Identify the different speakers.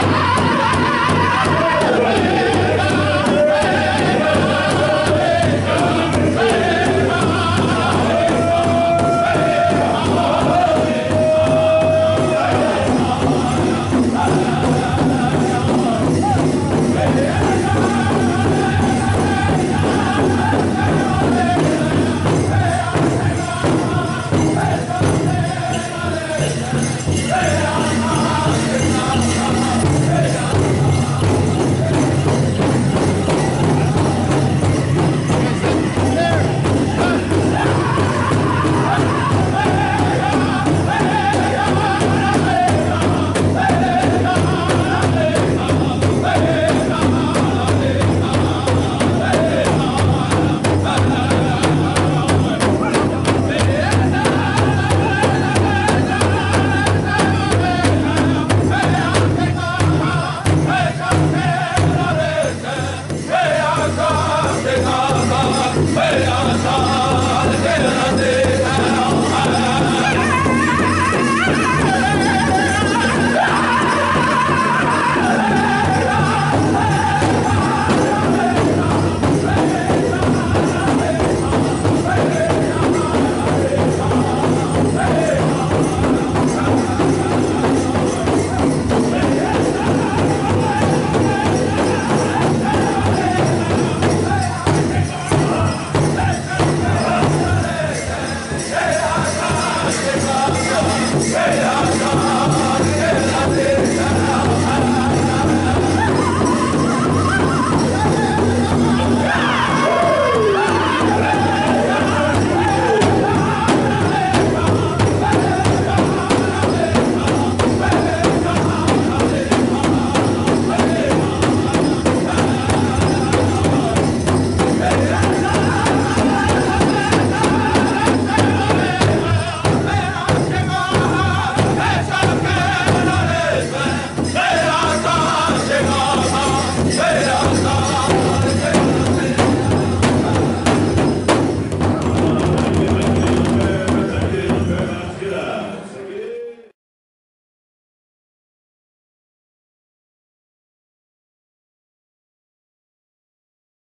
Speaker 1: Yeah! Perdão,